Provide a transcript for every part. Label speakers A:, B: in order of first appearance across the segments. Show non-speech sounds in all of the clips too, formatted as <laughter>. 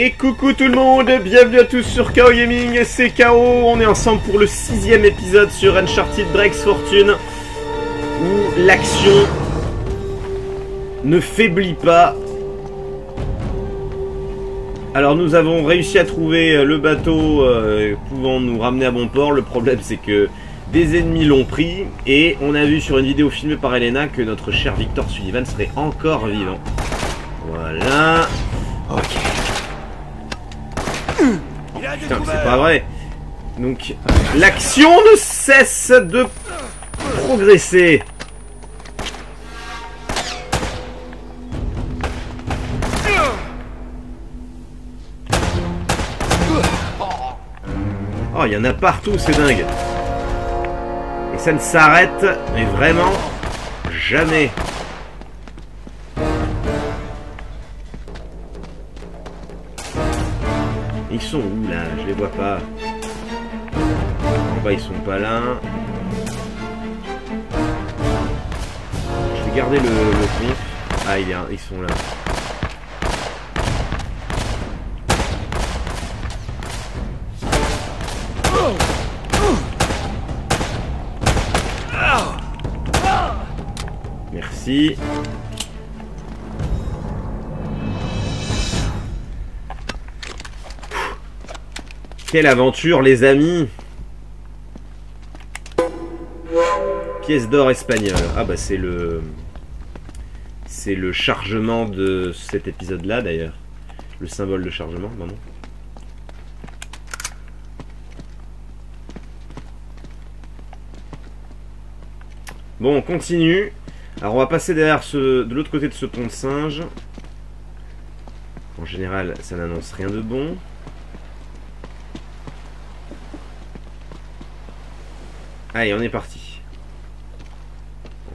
A: Et coucou tout le monde, bienvenue à tous sur KO Gaming, c'est KO, on est ensemble pour le sixième épisode sur Uncharted Drake's Fortune, où l'action ne faiblit pas. Alors nous avons réussi à trouver le bateau euh, pouvant nous ramener à bon port, le problème c'est que des ennemis l'ont pris, et on a vu sur une vidéo filmée par Elena que notre cher Victor Sullivan serait encore vivant. Voilà. Ok. Putain, c'est pas vrai. Donc, l'action ne cesse de progresser. Oh, il y en a partout, c'est dingue. Et ça ne s'arrête, mais vraiment, jamais. Sont où là? Je les vois pas. Bas ils sont pas là. Je vais garder le, le Ah il y a, ils sont là. Merci. Quelle aventure les amis Pièce d'or espagnole. Ah bah c'est le... C'est le chargement de cet épisode là d'ailleurs. Le symbole de chargement, maman. Bon, on continue. Alors on va passer derrière ce, de l'autre côté de ce pont de singe. En général, ça n'annonce rien de bon. Allez, on est parti.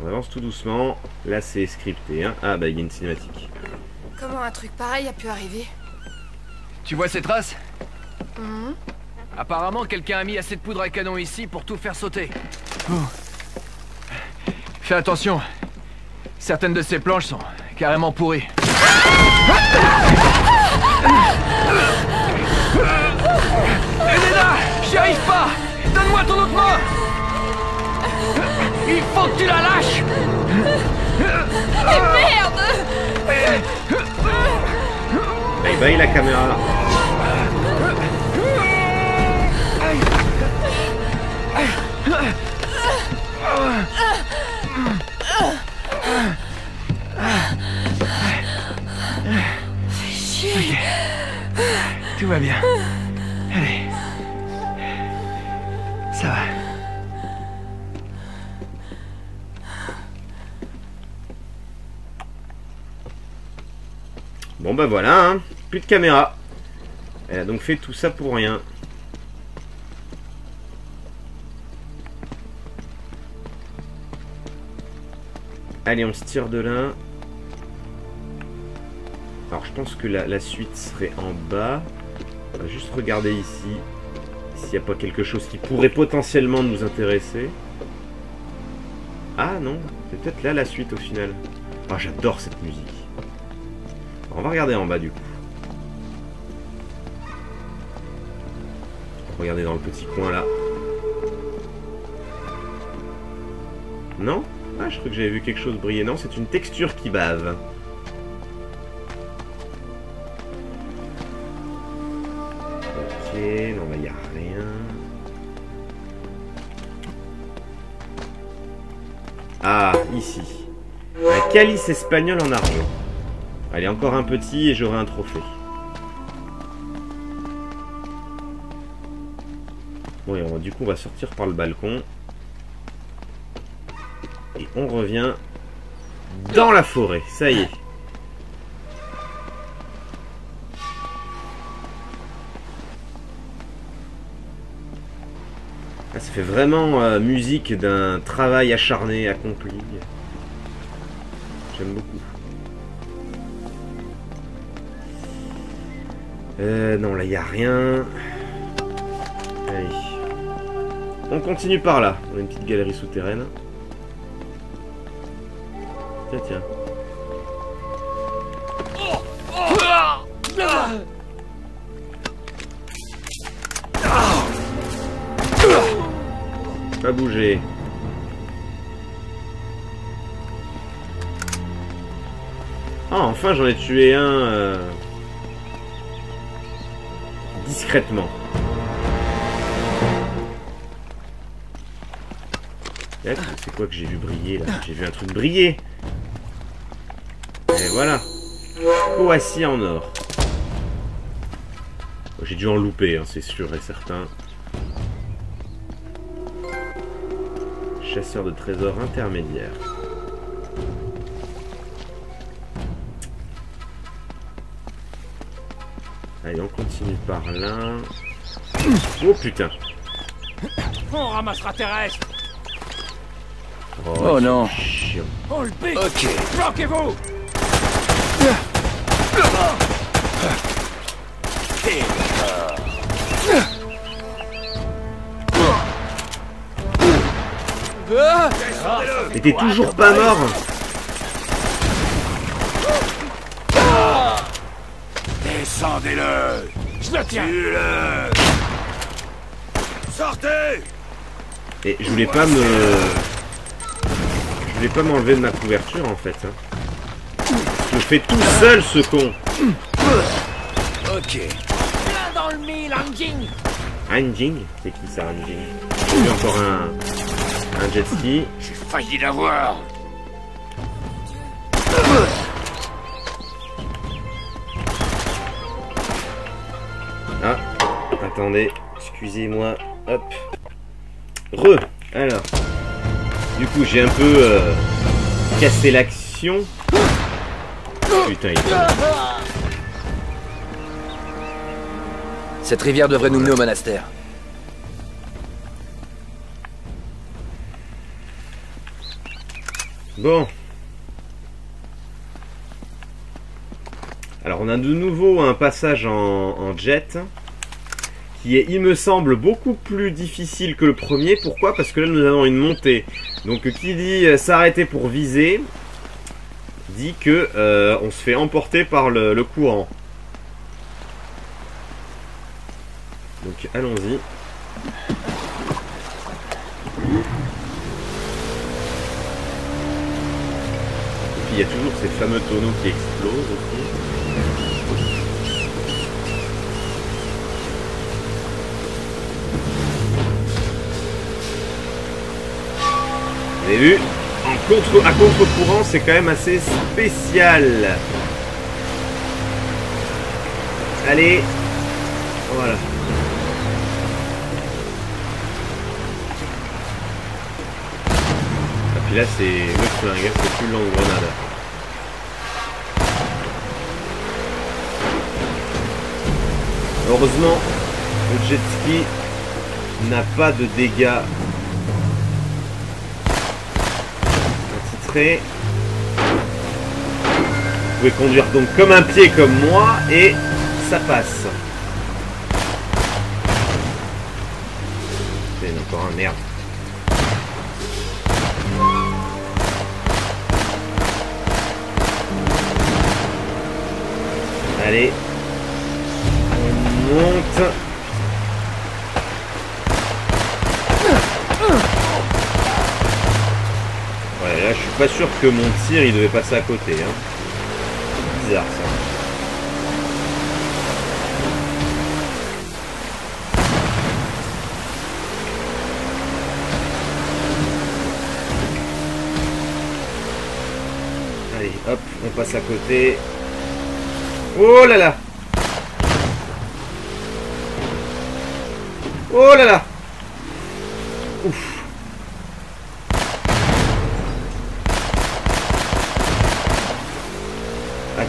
A: On avance tout doucement. Là, c'est scripté. Hein. Ah, bah, il y a une cinématique.
B: Comment un truc pareil a pu arriver
C: Tu vois ces traces
B: Mhm.
C: Apparemment, quelqu'un a mis assez de poudre à canon ici pour tout faire sauter. Oh. Fais attention. Certaines de ces planches sont carrément pourries. Elena J'y arrive pas Donne-moi ton autre main Il faut que tu la lâches
B: Et merde
A: Bye bye la caméra.
B: Chier.
C: Tout va bien.
A: Bon, bah voilà, hein. Plus de caméra. Elle a donc fait tout ça pour rien. Allez, on se tire de là. Alors, je pense que la, suite serait en bas. On va juste regarder ici s'il n'y a pas quelque chose qui pourrait potentiellement nous intéresser. Ah non, c'est peut-être là la suite au final. Ah, j'adore cette musique. On va regarder en bas du coup. Regardez dans le petit coin là. Non? Ah, je crois que j'avais vu quelque chose briller. Non, c'est une texture qui bave. Ok, non, là, il a rien. Ah, ici. Un calice espagnol en argent. Allez, encore un petit et j'aurai un trophée. Bon, et on- du coup, on va sortir par le balcon. Et on revient dans la forêt. Ça y est. Ah, ça fait vraiment euh, musique d'un travail acharné, accompli. J'aime beaucoup. Euh, non, là, il a rien. Allez. On continue par là. On a une petite galerie souterraine. Tiens, tiens. Pas bouger. Ah, enfin j'en ai tué un euh, Eh, C'est quoi que j'ai vu briller là J'ai vu un truc briller. Et voilà. Coassi en or. J'ai dû en louper, hein, c'est sûr et certain. Chasseur de trésors intermédiaire. Allez, on continue par là. Oh putain.
D: On ramassera terrestre
C: Oh non.
A: Chiant.
D: On le pique
C: Ok.
D: Bloquez-vous
A: Et t'es toujours pas mort
D: Je le tiens
E: Sortez
A: Et je voulais pas me... Je voulais pas m'enlever de ma couverture en fait. hein. Je fais tout seul ce con.
C: Ok.
D: Plein dans le mille, Anjing
A: Anjing? C'est qui ça Anjing? J'ai encore un... Un jet ski.
D: J'ai failli l'avoir
A: attendez, excusez-moi, hop. Re, alors. Du coup, j'ai un peu euh, cassé l'action. Putain, il.
C: Cette rivière devrait nous mener au monastère.
A: Bon. Alors, on a de nouveau un passage en, en jet qui est, il me semble, beaucoup plus difficile que le premier. Pourquoi? Parce que là, nous avons une montée. Donc, qui dit euh, s'arrêter pour viser dit que euh, on se fait emporter par le, courant. Donc, allons-y. Et puis il y a toujours ces fameux tonneaux qui explosent aussi. Vous avez vu À contre-courant, c'est quand même assez spécial. Allez. Voilà. Et puis là, c'est le flingue, hein, c'est plus le lance-grenade. Heureusement, le jet ski n'a pas de dégâts Vous pouvez conduire donc comme un pied comme moi et ça passe. C'est encore un merde. Allez. On monte. Suis pas sûr que mon tir il devait passer à côté. Hein. Bizarre ça. Allez, hop, on passe à côté. Oh là là Oh là là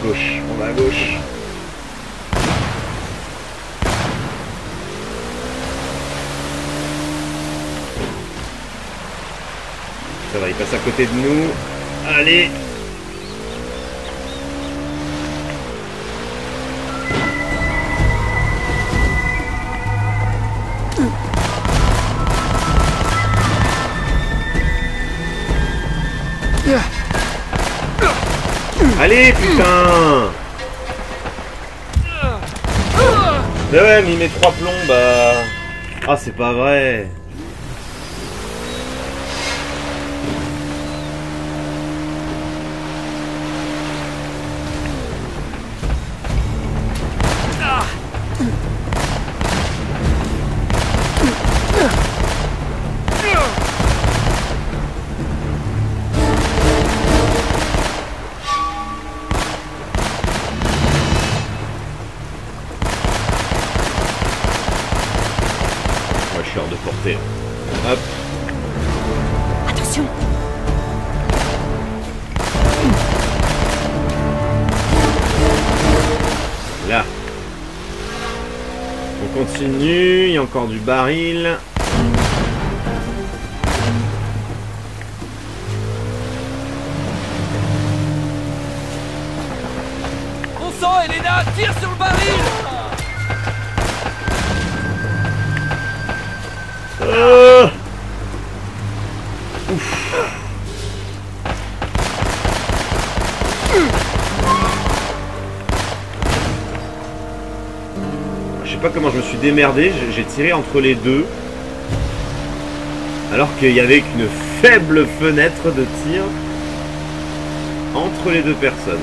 A: gauche, on va à gauche. Ça va, il passe à côté de nous. Allez Allez, putain Mais ouais, mais il met trois plombs, bah... Ah, c'est pas vrai baril.
C: Bon sang, Elena, tire sur le baril
A: Euh. Comment je me suis démerdé, j'ai- j'ai tiré entre les deux. Alors qu'il y avait qu'une faible fenêtre de tir entre les deux personnes.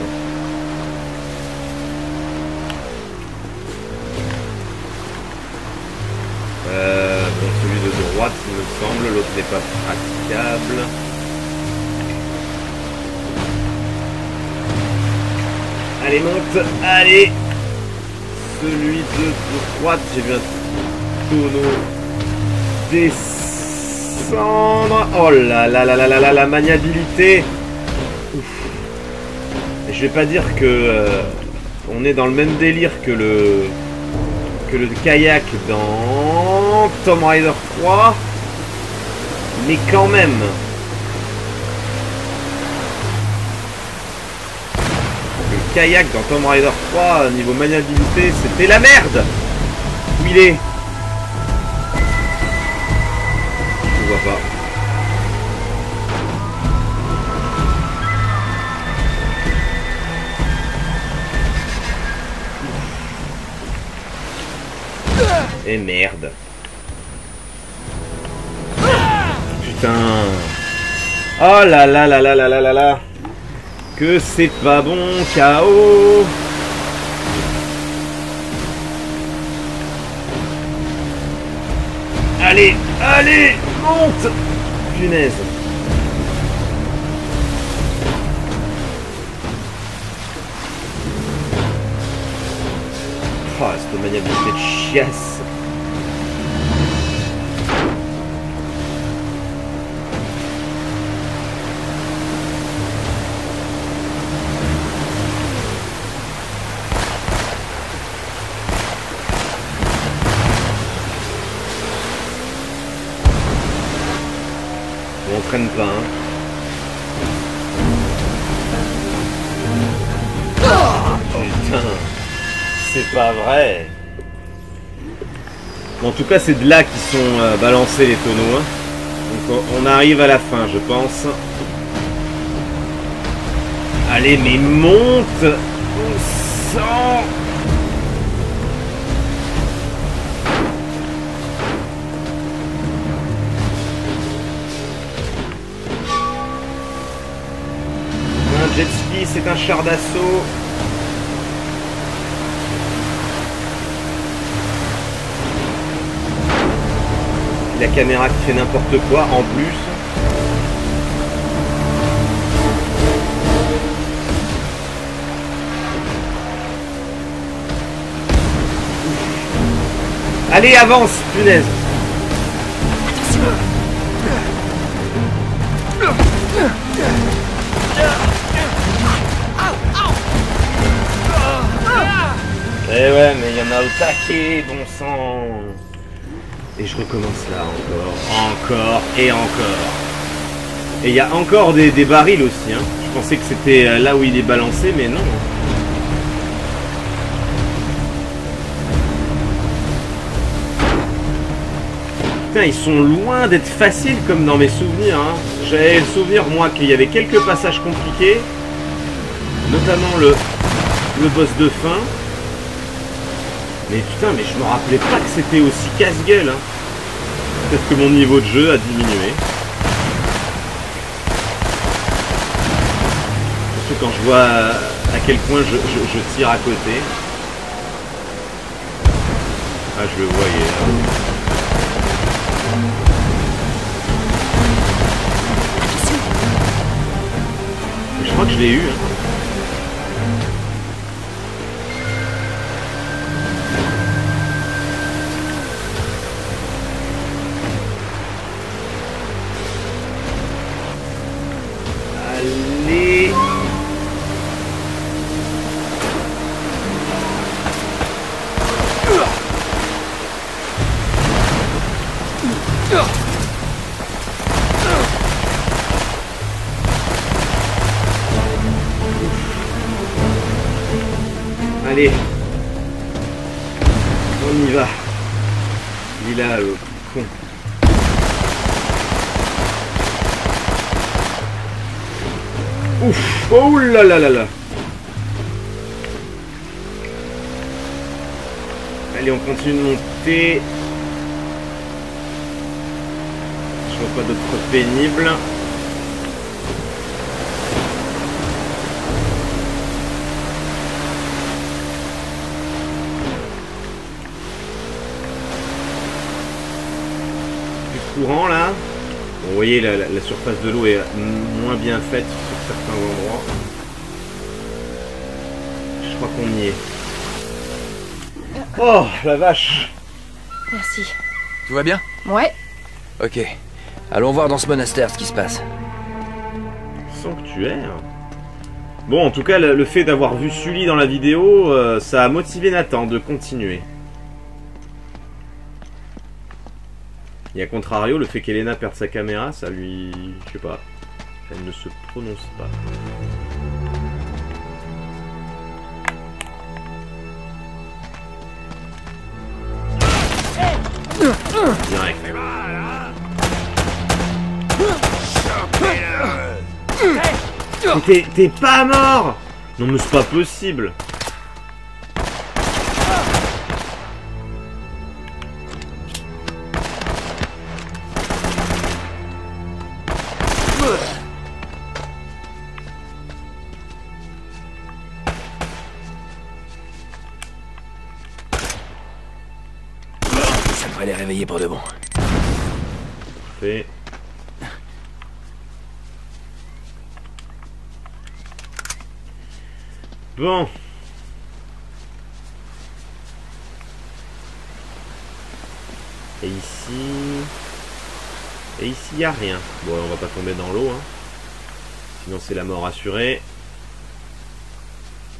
A: Euh, bon, celui de droite, il me semble, l'autre n'est pas praticable. Allez, monte, allez Celui de droite, j'ai vu un tonneau descendre. Oh là là là là là là, la maniabilité Ouf. Je vais pas dire que euh, on est dans le même délire que le que le kayak dans Tomb Raider 3, mais quand même. Kayak dans Tomb Raider 3, niveau maniabilité, c'était la merde Où il est? Je vois pas. Et merde. Putain. Oh là là là là là là là là. Que c'est pas bon, KO. Allez, allez, monte Punaise. Oh, cette maniabilité de chiasse. Pas, c'est pas vrai. En tout cas, c'est de là qu'ils sont euh, balancés les tonneaux. hein. On- arrive à la fin, je pense. Allez, mais monte Au c'est un char d'assaut. La caméra qui fait n'importe quoi en plus. Allez, avance, punaise. Eh ouais, mais il y en a au taquet, bon sang. Et je recommence là encore, encore et encore. Et il y a encore des, des barils aussi. Hein. Je pensais que c'était euh, là où il est balancé, mais non. Putain, ils sont loin d'être faciles comme dans mes souvenirs. Hein. J'avais le souvenir, moi, qu'il y avait quelques passages compliqués. Notamment le, le boss de fin. Mais putain, mais je me rappelais pas que c'était aussi casse-gueule. Hein. Peut-être que mon niveau de jeu a diminué. Surtout quand je vois à quel point je, tire à côté. Ah, je le voyais là. Je crois que je l'ai eu. hein. On y va. Il là, le con. Ouf Oh là là là là Allez, on continue de monter. Je vois pas d'autres pénibles. Courant là. Bon, vous voyez, la, la- la surface de l'eau est moins bien faite sur certains endroits. Je crois qu'on y est. Oh, la vache
B: Merci.
C: Tout va bien?
B: Ouais.
C: Ok. Allons voir dans ce monastère ce qui se passe.
A: Sanctuaire Bon, en tout cas, le, le fait d'avoir vu Sully dans la vidéo, euh, ça a motivé Nathan de continuer. Et à contrario, le fait qu'Elena perde sa caméra, ça lui... Je sais pas. Elle ne se prononce pas. Direct. T'es pas mort Non mais c'est pas possible
C: Devrait les réveiller pour de bon.
A: Fait. Bon. Et ici... Et ici, il a rien. Bon, on va pas tomber dans l'eau. Hein. Sinon, c'est la mort assurée.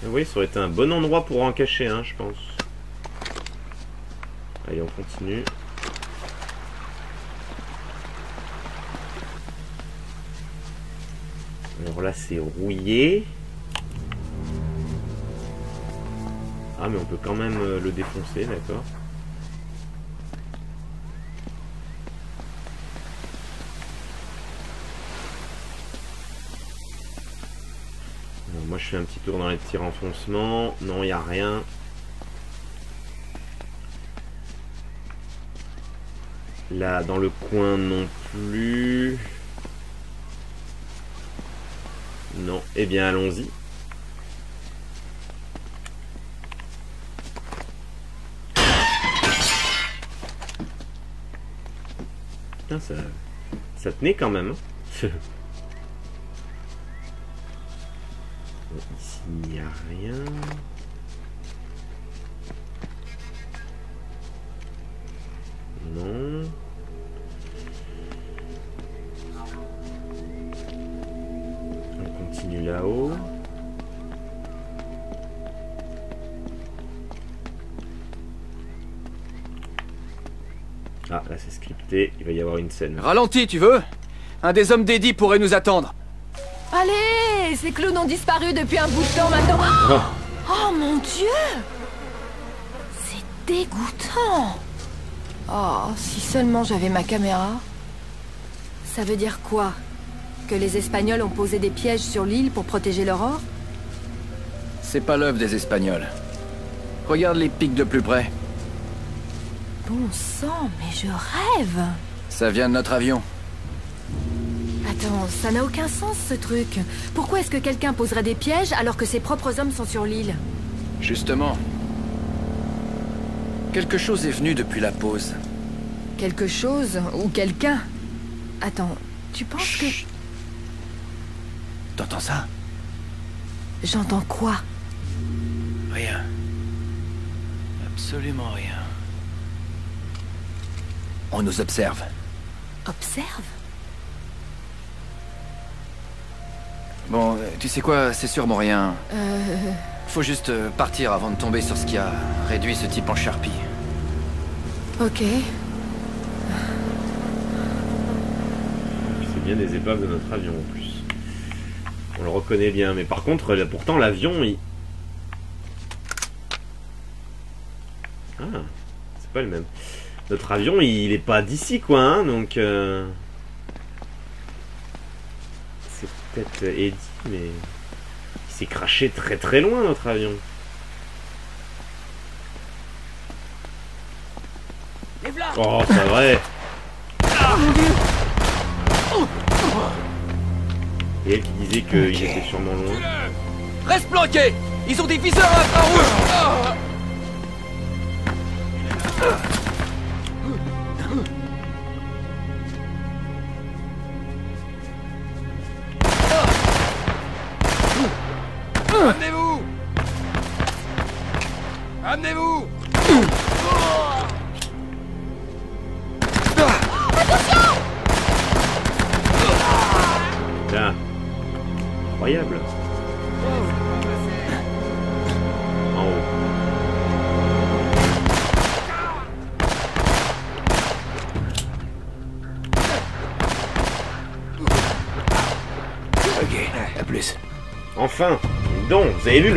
A: Et oui, ça aurait été un bon endroit pour en cacher, hein, je pense. Allez, on continue. Alors là, c'est rouillé. Ah, mais on peut quand même euh, le défoncer, d'accord. Moi, je fais un petit tour dans les petits renfoncements. Non, il n'y a rien. Dans le coin non plus. Non. Eh bien, allons-y. Ça, ça tenait quand même. Hein. <laughs> Ici, il n'y a rien. Ah, là c'est scripté, il va y avoir une scène.
C: Ralentis, tu veux? Un des hommes d'Eddie pourrait nous attendre.
B: Allez Ces clowns ont disparu depuis un bout de temps maintenant.
A: Oh,
B: Oh mon dieu C'est dégoûtant Oh, si seulement j'avais ma caméra. Ça veut dire quoi? Que les Espagnols ont posé des pièges sur l'île pour protéger l'aurore?
C: C'est pas l'œuvre des Espagnols. Regarde les pics de plus près.
B: Bon sang, mais je rêve
C: Ça vient de notre avion.
B: Attends, ça n'a aucun sens ce truc. Pourquoi est-ce que quelqu'un poserait des pièges alors que ses propres hommes sont sur l'île?
C: Justement. Quelque chose est venu depuis la pause.
B: Quelque chose ou quelqu'un? Attends, tu penses
C: Chut. T'entends ça?
B: Que... J'entends quoi?
C: Rien. Absolument rien. On nous observe.
B: Observe?
C: Bon, euh, tu sais quoi, c'est sûrement rien.
B: Euh...
C: Faut juste euh, partir avant de tomber sur ce qui a réduit ce type en charpie.
B: Ok.
A: c'est bien des épaves de notre avion en plus. On le reconnaît bien, mais par contre, là, pourtant l'avion, il... Ah, c'est pas le même. Notre avion, il est pas d'ici, quoi, hein, donc... euh, C'est peut-être Eddie, mais... Il s'est craché très très loin, notre avion. Oh, c'est vrai Et elle qui disait qu'il était sûrement loin.
C: Reste planqué. Ils ont des viseurs à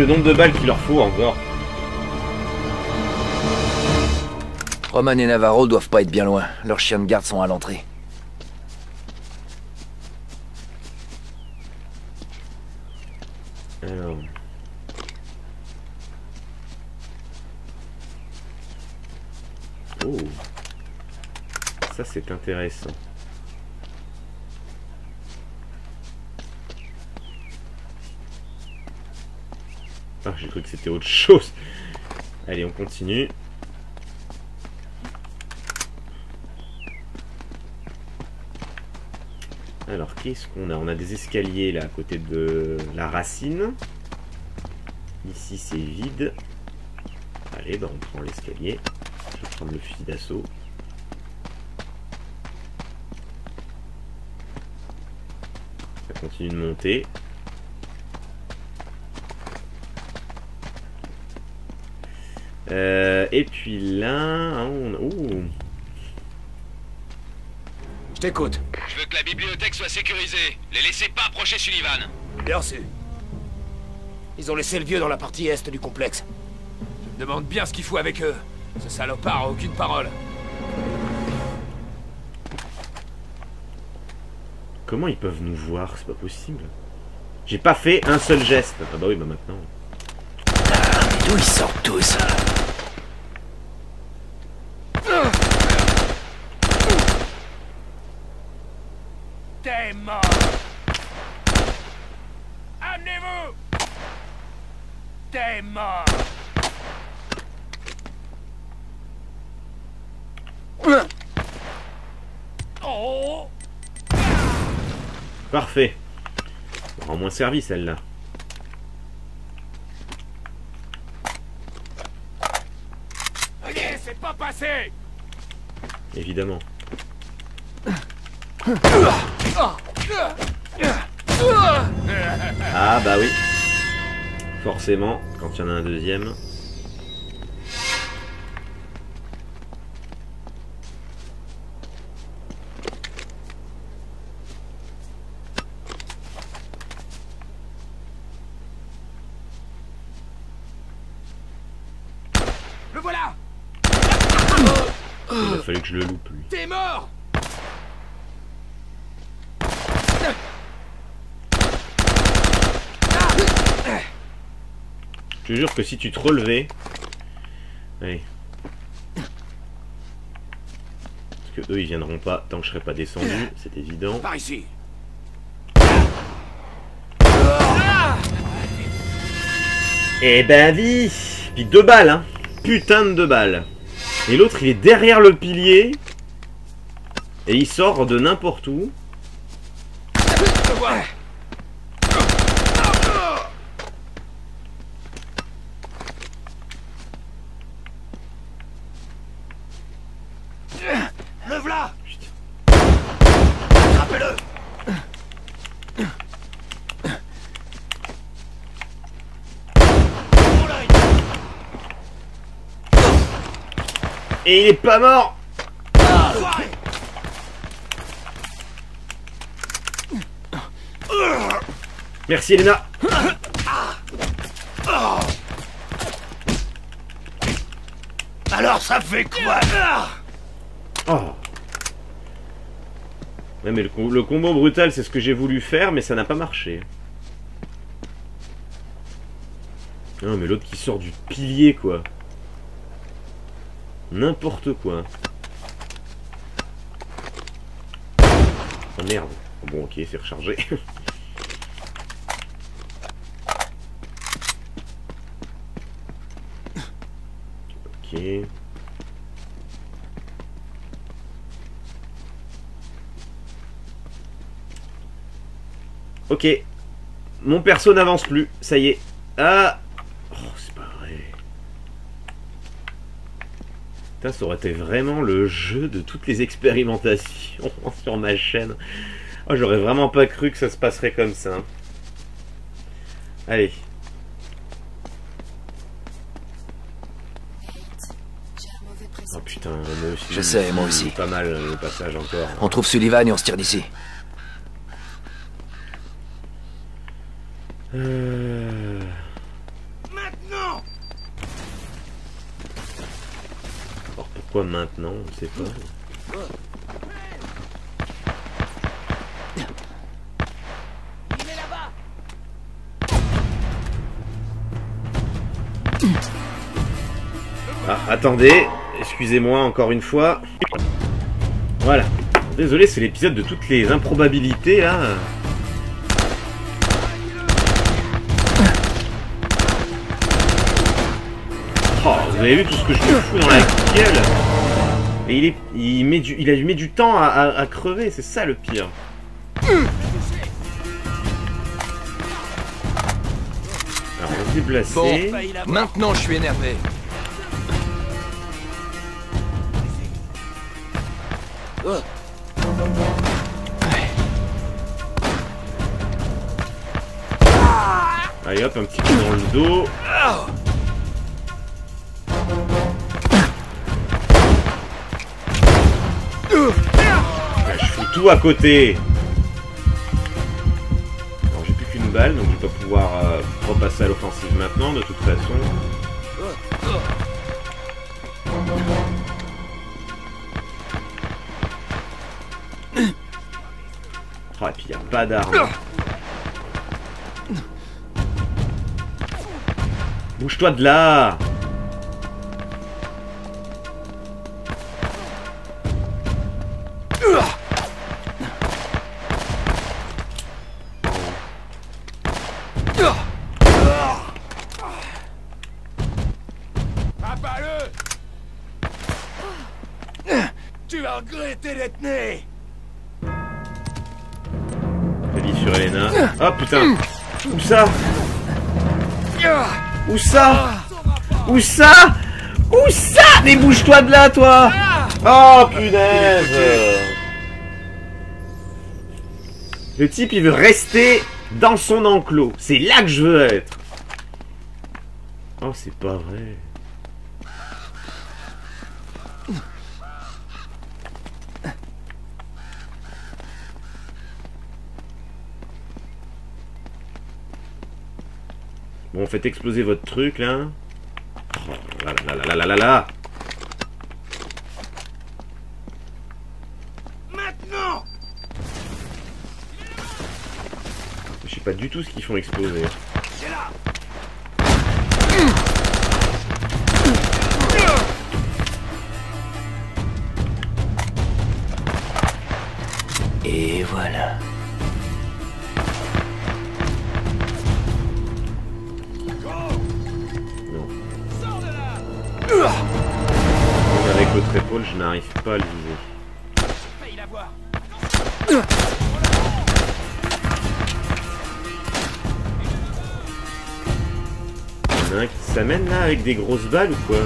A: le nombre de balles qu'il leur faut encore
C: Roman et Navarro doivent pas être bien loin. Leurs chiens de garde sont à l'entrée.
A: Alors. Oh. Ça c'est intéressant. Ah, j'ai cru c'était autre chose. Allez, on continue. Alors, qu'est-ce qu'on a? On a des escaliers là à côté de la racine. Ici, c'est vide. Allez, bah, on prend l'escalier. Je vais prendre le fusil d'assaut. Ça continue de monter. Euh, et puis là, hein, on ouh,
D: Je t'écoute.
E: Je veux que la bibliothèque soit sécurisée. Les laissez pas approcher Sullivan.
D: Bien sûr. Ils ont laissé le vieux dans la partie est du complexe. Je me demande bien ce qu'il fout avec eux. Ce salopard a aucune parole.
A: comment ils peuvent nous voir? C'est pas possible. J'ai pas fait un seul geste. Ah bah oui, bah maintenant.
C: D'où ils sortent tous?
D: T'es mort Amenez-vous T'es mort Oh
A: Parfait. On aura moins servi celle-là.
D: Ok, c'est pas passé
A: Évidemment. Ah bah oui. Forcément, quand il y en a un deuxième.
D: Le voilà
A: Il a fallu que je le loupe lui.
D: T'es mort
A: Je te jure que si tu te relevais. Allez. Parce que eux ils viendront pas tant que je serai pas descendu, c'est évident.
D: Par ici
A: Eh ben vie Puis deux balles, hein Putain de deux balles. Et l'autre il est derrière le pilier. Et il sort de n'importe où.
D: Je vois Le voilà Attrapez-le Oh là,
A: Et il est pas mort Merci Elena
D: Alors ça fait quoi?
A: Oh Ouais mais le combo brutal c'est ce que j'ai voulu faire mais ça n'a pas marché. Non mais l'autre qui sort du pilier quoi. N'importe quoi. Oh merde. Bon ok c'est rechargé. <laughs> ok. Ok. Mon perso n'avance plus. Ça y est. Ah Oh, c'est pas vrai. Putain, ça aurait été vraiment le jeu de toutes les expérimentations <laughs> sur ma chaîne. Oh, j'aurais vraiment pas cru que ça se passerait comme ça. Allez. Oh putain, moi aussi.
F: Je sais, moi aussi.
A: Pas mal le passage encore.
F: On trouve Sullivan et on se tire d'ici.
A: Euh...
D: Maintenant
A: Alors, maintenant On sait pas. Ah, attendez, excusez-moi encore une fois. Voilà. Désolé, c'est l'épisode de toutes les improbabilités là. Oh, vous avez vu tout ce que je me fous dans la gueule Et il, est, il, met du, il a mis du temps à, à- à crever, c'est ça le pire. Alors, on se déplacer.
F: Bon. Maintenant, je suis énervé.
A: Allez hop, un petit coup dans le dos. Tout à côté. J'ai plus qu'une balle, donc je vais pas pouvoir euh, repasser à l'offensive maintenant, de toute façon. <coughs> Oh, et puis y a pas d'armes. Bouge-toi de là Où ça Où ça Où ça Mais bouge-toi de là, toi Oh punaise Le type, il veut rester dans son enclos. C'est là que je veux être. Oh, c'est pas vrai. Bon, faites exploser votre truc, là. Oh, là là là là là là là
D: Maintenant
A: Je sais pas du tout ce qu'ils font exploser.
D: C'est là
A: avec des grosses balles ou quoi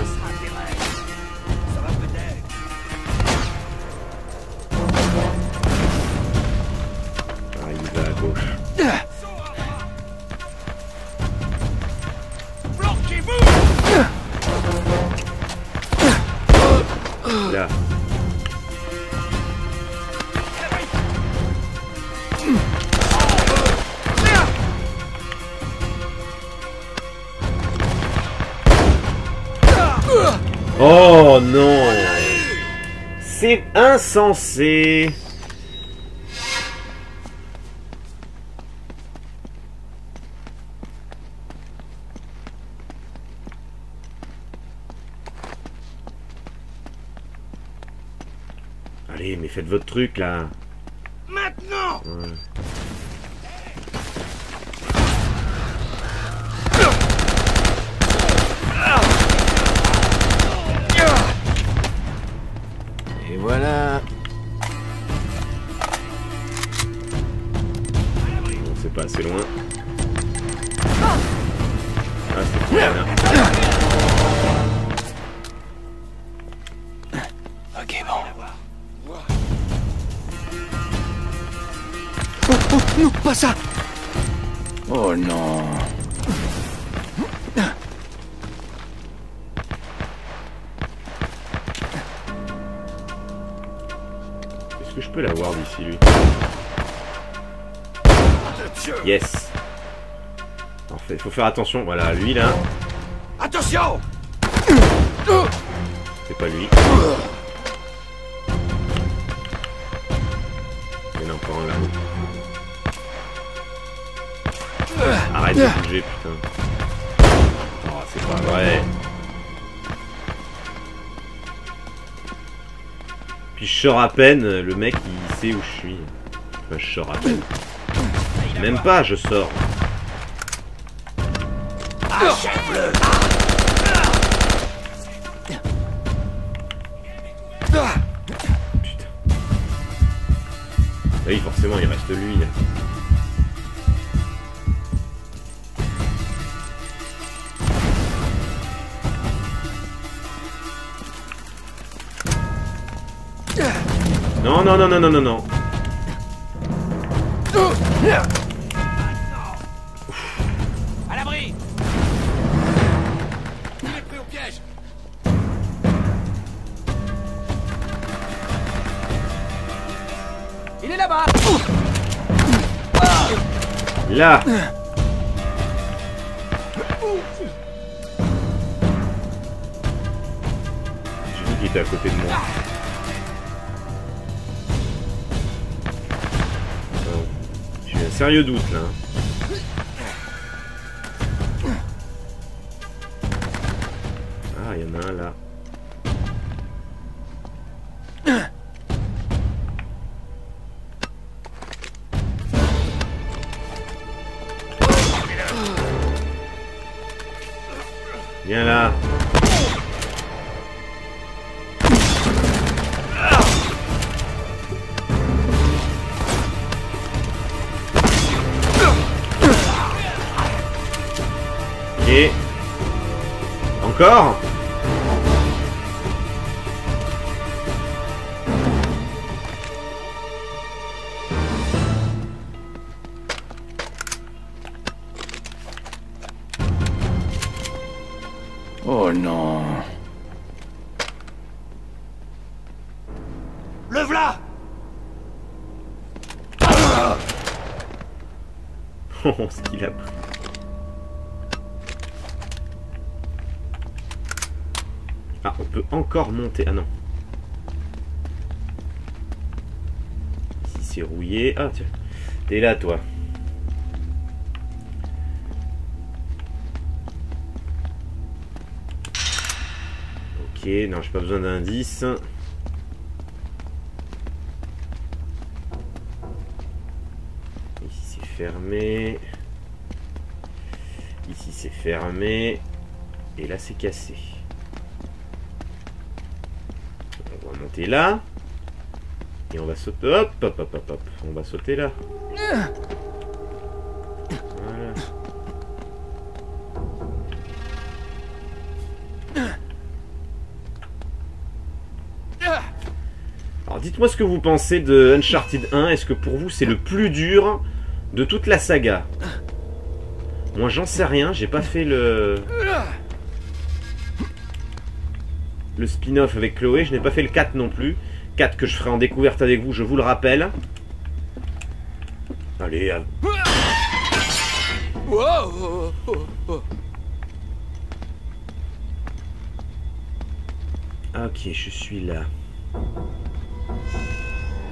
A: Allez, mais faites votre truc là.
D: Maintenant!
A: Ouais. Pas assez loin. Ah, c'est bien là.
F: Ok, bon.
C: Non, pas ça
F: Oh non.
A: Yes Parfait, faut faire attention. Voilà, lui là,
D: Attention
A: c'est pas lui. Il y en a encore un là-haut. Arrête de bouger, putain. Oh, c'est pas vrai. Puis je sors à peine, le mec il sait où je suis. Enfin, je sors à peine. Même pas, je sors. Oui, forcément, il reste lui. Non, non, non, non, non, non, non.
D: Il est
C: là-bas
A: Là J'ai vu qu'il était à côté de moi. Oh. J'ai un sérieux doute là. Ah, il y en a un là. Encore Ah non. Ici c'est rouillé. Ah tiens. T'es là toi. Ok, non, j'ai pas besoin d'indice. Ici c'est fermé. Ici c'est fermé. Et là c'est cassé. On va monter là. Et on va sauter. Hop, hop, hop, hop, hop. On va sauter là. Voilà. Alors dites-moi ce que vous pensez de Uncharted 1. Est-ce que pour vous c'est le plus dur de toute la saga? Moi j'en sais rien, j'ai pas fait le... Le spin-off avec Chloé, je n'ai pas fait le 4 non plus. 4 que je ferai en découverte avec vous, je vous le rappelle. Allez. Ok, je suis là.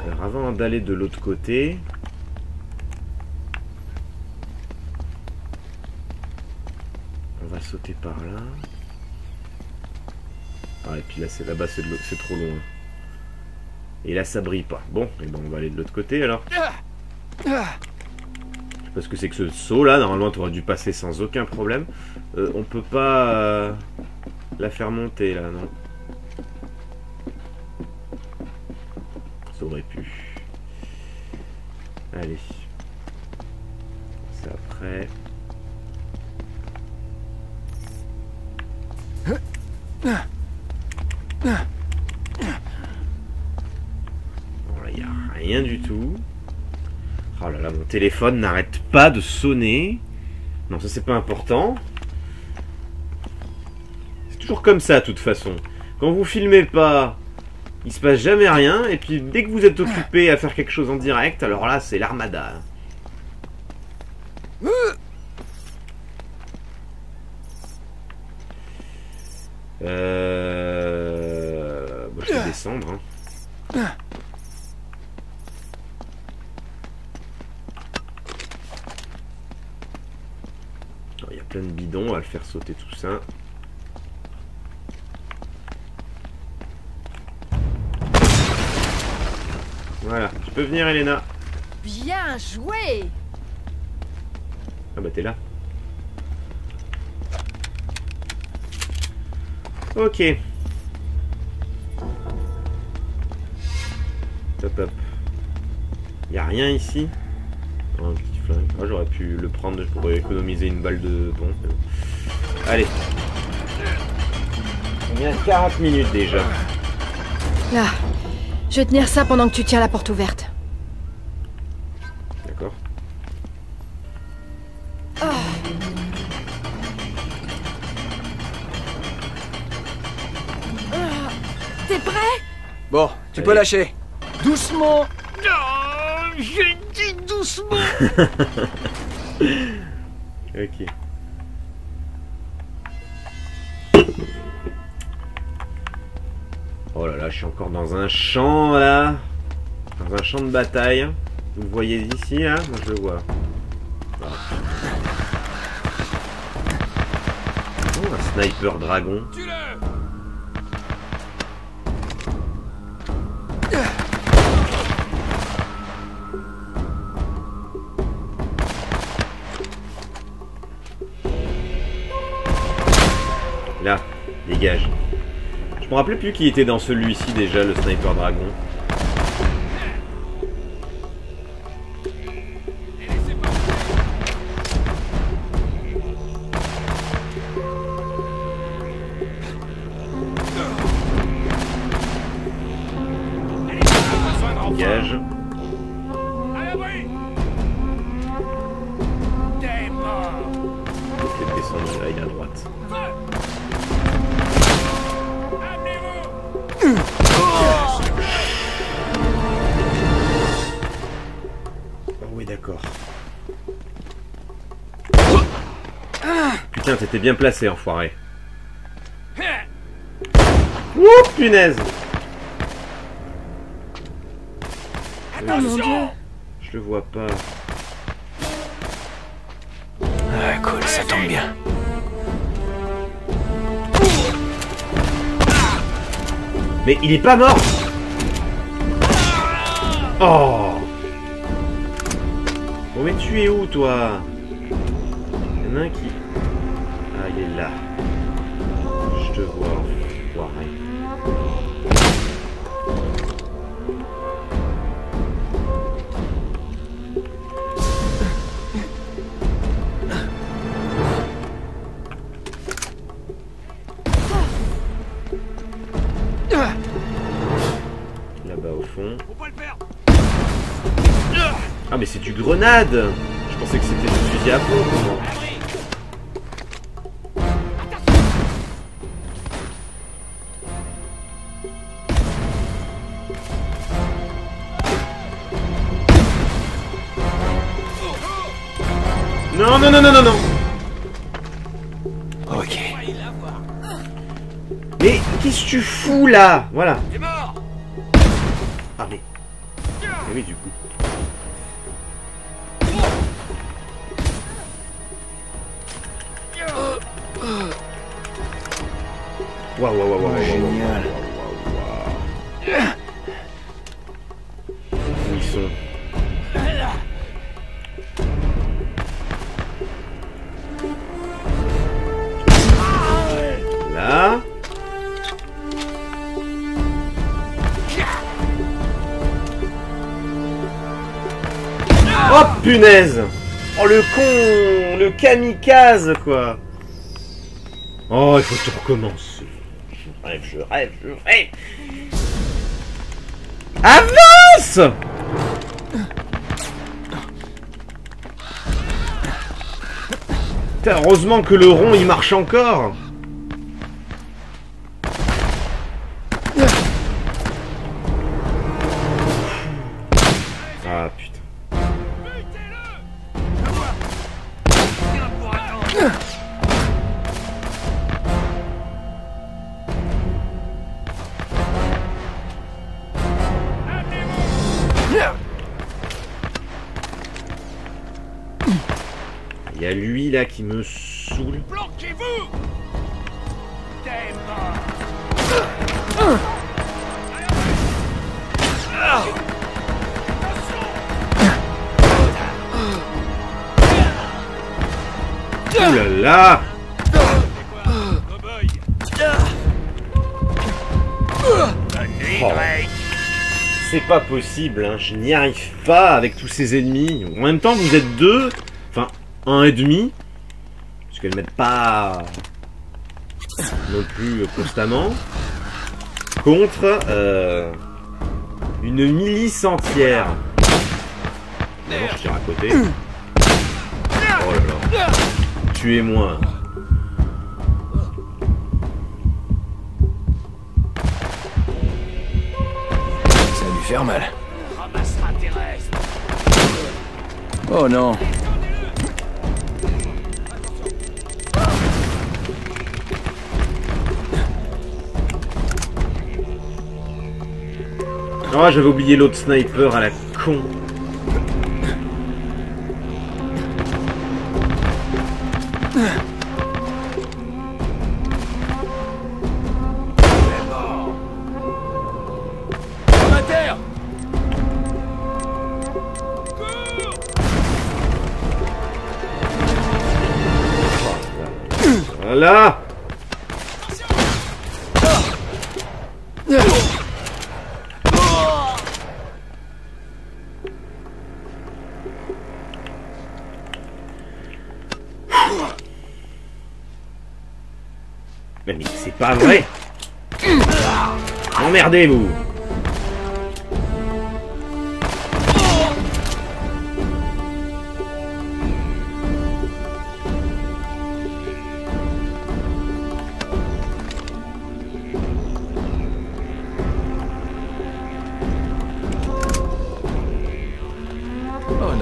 A: Alors avant d'aller de l'autre côté... On va sauter par là. Ah et puis là c'est là-bas c'est trop loin. Et là ça brille pas. Bon, et ben on va aller de l'autre côté alors. Je sais pas ce que c'est que ce saut là, normalement tu aurais dû passer sans aucun problème. Euh, on peut pas euh, la faire monter là, non? Ça aurait pu. Allez. C'est après. Bon là, y a rien du tout. Oh là là, mon téléphone n'arrête pas de sonner. Non, ça c'est pas important. C'est toujours comme ça, de toute façon. Quand vous filmez pas, il se passe jamais rien. Et puis dès que vous êtes occupé à faire quelque chose en direct, alors là, c'est l'armada. Euh... Bon, je vais descendre. hein. Alors, Il y a plein de bidons, on va le faire sauter tout ça. Voilà, tu peux venir Elena.
B: Bien joué
A: Ah bah t'es là. Ok. Hop hop. Y a rien ici? Oh, un petit flingue. Ah, j'aurais pu le prendre pour économiser une balle de bon. Allez. On est à 40 minutes déjà.
B: Là, je vais tenir ça pendant que tu tiens la porte ouverte.
A: D'accord.
B: T'es prêt?
C: Bon, tu peux lâcher. Doucement Oh, J'ai dit doucement <laughs>
A: Oh là là, je suis encore dans un champ là. Dans un champ de bataille. Vous le voyez d'ici là? Moi je le vois. Oh, un sniper dragon. Je me rappelais plus qui était dans celui-ci déjà, le sniper dragon. Bien placé, enfoiré. Ouh, punaise
B: Oh mon dieu
A: Je le vois pas.
F: Ah, cool, ça tombe bien.
A: Mais il est pas mort Oh Bon mais tu es où toi? Il y en a un qui... Ah mais c'est du grenade. Je pensais que c'était du fusil à pompe. Fous là Voilà. Oh le con Le kamikaze quoi. Oh il faut tout recommencer. Je rêve, je rêve, je rêve. Avance! Heureusement que le rond il marche encore Là qui me saoule.
D: Bloquez-vous T'es mort
A: Ouh là là
D: Cowboy
A: Oh. C'est pas possible, hein. je n'y arrive pas avec tous ces ennemis. En même temps, vous êtes deux, enfin un et demi, parce qu'elles mettent pas non plus constamment, contre euh, une milice entière. D'abord, je tire à côté. Oh là là. Tuez-moi.
F: Ça a dû faire mal. Oh non.
A: Oh, j'avais oublié l'autre sniper à la con. Voilà. merdez, vous oh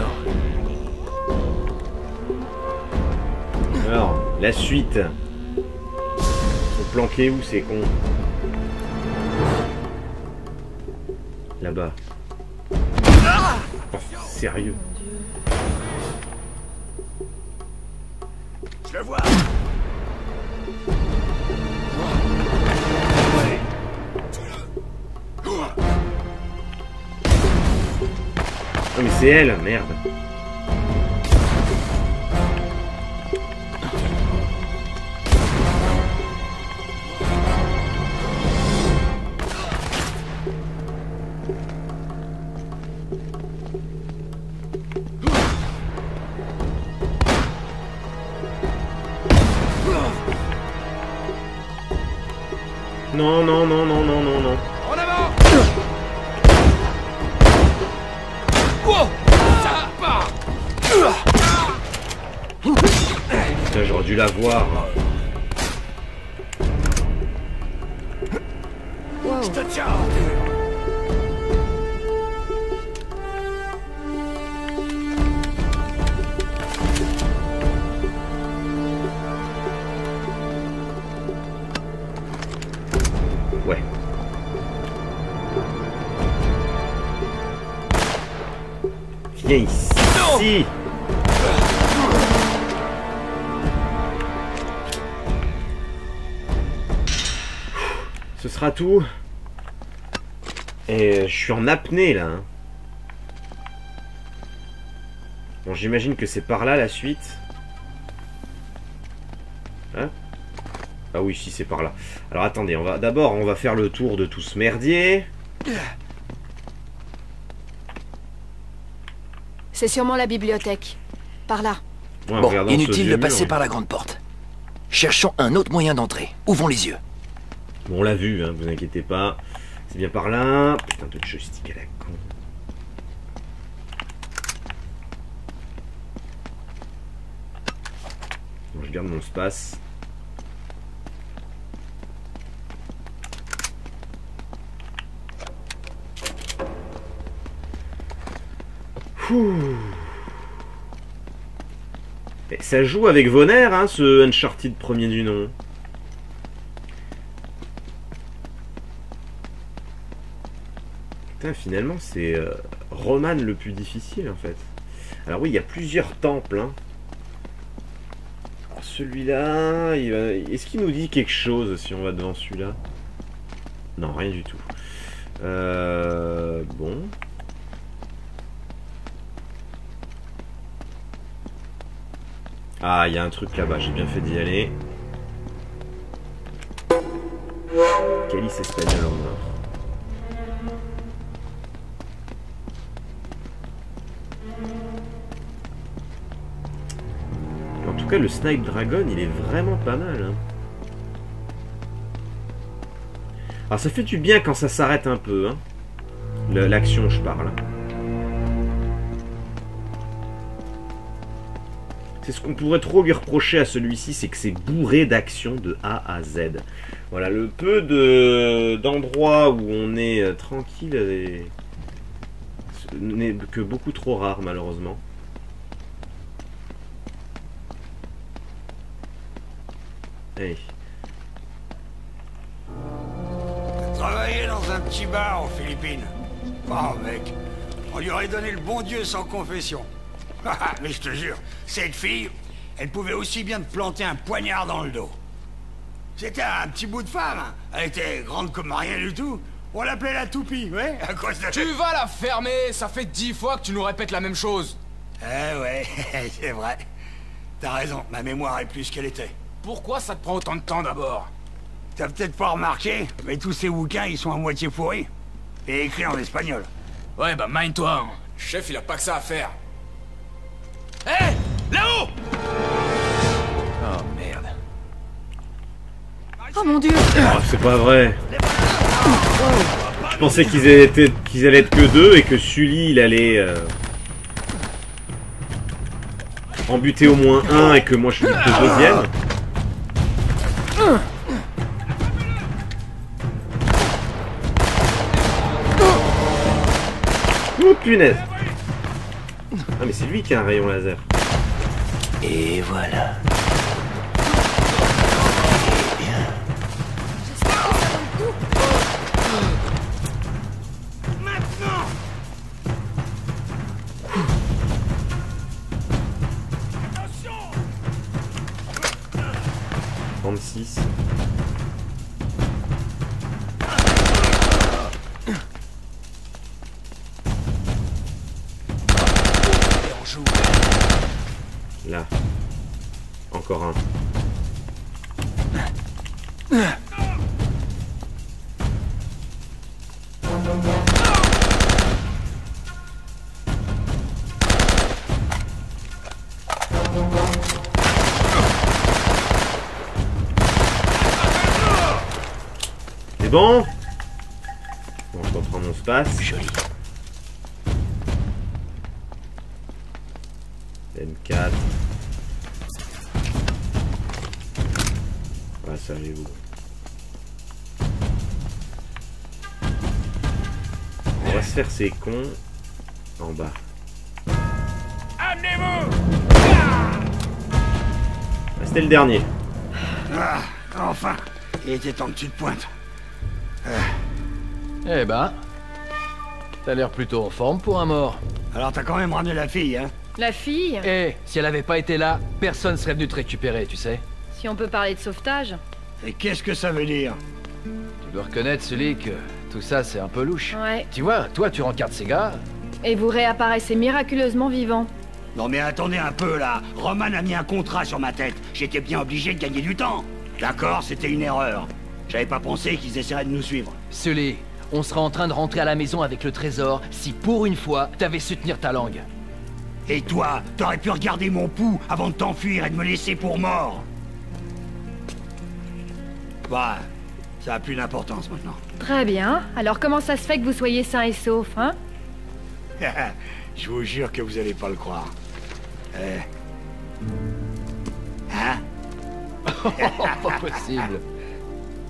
A: La suite. Ils sont où ces cons c'est elle, merde. Non, non, non, non, non, non, non.
D: Wow Ça part
A: Putain, j'aurais dû la voir.
D: Je te tiens
A: Ici. Ce sera tout. Et je suis en apnée là. hein. Bon, j'imagine que c'est par là la suite. Hein? Ah oui, si c'est par là. Alors attendez, on va d'abord on va faire le tour de tout ce merdier.
B: C'est sûrement la bibliothèque. Par là.
A: Ouais,
F: Bon, inutile de passer
A: mur.
F: par la grande porte. Cherchons un autre moyen d'entrer. Ouvrons les yeux.
A: Bon, on l'a vu, hein, vous inquiétez pas. C'est bien par là. Putain de joystick à la con. Bon, je garde mon espace. Ça joue avec vos nerfs, hein, ce Uncharted premier du nom. Putain, finalement, c'est euh, Roman le plus difficile en fait. Alors, oui, il y a plusieurs temples. hein. Celui-là, est-ce qu'il nous dit quelque chose si on va devant celui-là? Non, rien du tout. Euh, bon. Ah, il y a un truc là-bas, j'ai bien fait d'y aller. Calice espagnol en or. En tout cas, le Snipe Dragon, il est vraiment pas mal. hein. Alors, ça fait du bien quand ça s'arrête un peu. Hein. L'action, je parle. C'est ce qu'on pourrait trop lui reprocher à celui-ci, c'est que c'est bourré d'action de A à Z. Voilà, le peu de d'endroits où on est euh, tranquille ce n'est que beaucoup trop rare malheureusement. Allez.
G: Travailler dans un petit bar aux Philippines. Oh mec, on lui aurait donné le bon Dieu sans confession. <laughs> Mais je te jure, cette fille, elle pouvait aussi bien te planter un poignard dans le dos. C'était un petit bout de femme. hein. Elle était grande comme rien du tout. On l'appelait la toupie, ouais, à cause de...
H: Tu vas la fermer Ça fait dix fois que tu nous répètes la même chose.
G: Eh ouais, <laughs> c'est vrai. T'as raison, ma mémoire est plus qu'elle était.
H: Pourquoi ça te prend autant de temps d'abord?
G: T'as peut-être pas remarqué, mais tous ces bouquins, ils sont à moitié pourris. Et écrits en espagnol.
H: Ouais, bah mind-toi. hein. Chef, il a pas que ça à faire. Hé Là-haut
F: Oh merde.
B: Oh mon dieu
A: Oh, c'est pas vrai. Je pensais qu'ils allaient, être- allaient être que deux et que Sully il allait euh, en buter au moins un et que moi je suis le deuxième. Oh punaise Ah mais c'est lui qui a un rayon laser.
F: Et voilà.
A: M4. Ah, ça où On va se faire ces cons en bas.
G: Amenez-vous
A: Ah, C'était le dernier.
G: Ah, enfin Il était temps que tu te pointes.
C: Eh ben... T'as l'air plutôt en forme pour un mort.
G: Alors t'as quand même ramené la fille, hein?
B: La fille
C: Eh, si elle avait pas été là, personne serait venu te récupérer, tu sais.
B: Si on peut parler de sauvetage
G: Et qu'est-ce que ça veut dire?
C: Tu dois reconnaître, Sully, que tout ça, c'est un peu louche.
B: Ouais.
C: Tu vois, toi, tu rencardes ces gars,
B: Et vous réapparaissez miraculeusement vivant.
G: Non mais attendez un peu là Roman a mis un contrat sur ma tête. J'étais bien obligé de gagner du temps. D'accord, c'était une erreur. J'avais pas pensé qu'ils essaieraient de nous suivre.
C: Sully, on sera en train de rentrer à la maison avec le trésor si pour une fois, t'avais su tenir ta langue.
G: Et toi, t'aurais pu regarder mon pouls avant de t'enfuir et de me laisser pour mort. Bah, ça a plus d'importance maintenant.
B: Très bien. Alors comment ça se fait que vous soyez sain et sauf, hein? <laughs>
G: Je vous jure que vous allez pas le croire. Euh... Hein? <laughs>
C: Pas possible.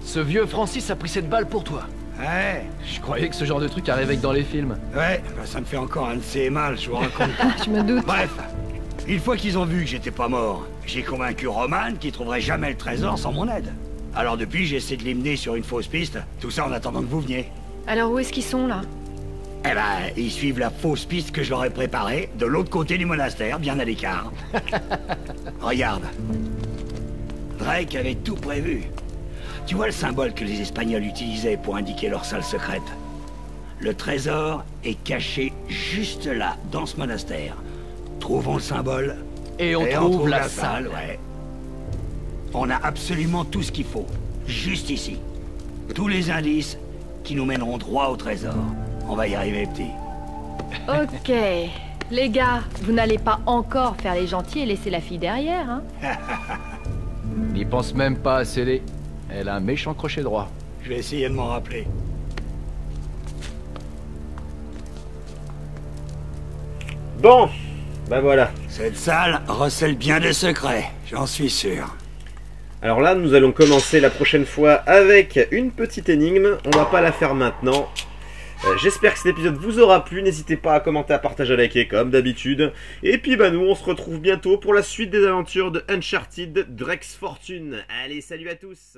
C: Ce vieux Francis a pris cette balle pour toi.
G: Ouais,
C: Je croyais que ce genre de truc arrivait que dans les films.
G: ouais, bah ça me fait encore un de ces mal, je vous raconte. <laughs>
B: Je me doute.
G: Bref, une fois qu'ils ont vu que j'étais pas mort, j'ai convaincu Roman qu'il trouverait jamais le trésor sans mon aide. Alors depuis, j'essaie de les mener sur une fausse piste, tout ça en attendant que vous veniez.
B: Alors où est-ce qu'ils sont là?
G: Eh ben, ils suivent la fausse piste que je leur ai préparée, de l'autre côté du monastère, bien à l'écart. <laughs> Regarde. Drake avait tout prévu. Tu vois le symbole que les Espagnols utilisaient pour indiquer leur salle secrète? Le trésor est caché juste là, dans ce monastère. Trouvons le symbole.
C: Et on
G: et
C: trouve, la,
G: la
C: salle.
G: ouais. On a absolument tout ce qu'il faut. Juste ici. Tous les indices qui nous mèneront droit au trésor. On va y arriver, petit.
B: Ok. Les gars, vous n'allez pas encore faire les gentils et laisser la fille derrière, hein?
C: N'y pense même pas à sceller. Elle a un méchant crochet droit.
G: Je vais essayer de m'en rappeler.
A: Bon, bah voilà.
G: Cette salle recèle bien des secrets, j'en suis sûr.
A: Alors là, nous allons commencer la prochaine fois avec une petite énigme. On va pas la faire maintenant. Euh, J'espère que cet épisode vous aura plu. N'hésitez pas à commenter, à partager, à liker comme d'habitude. Et puis bah nous, on se retrouve bientôt pour la suite des aventures de Uncharted Drex Fortune. Allez, salut à tous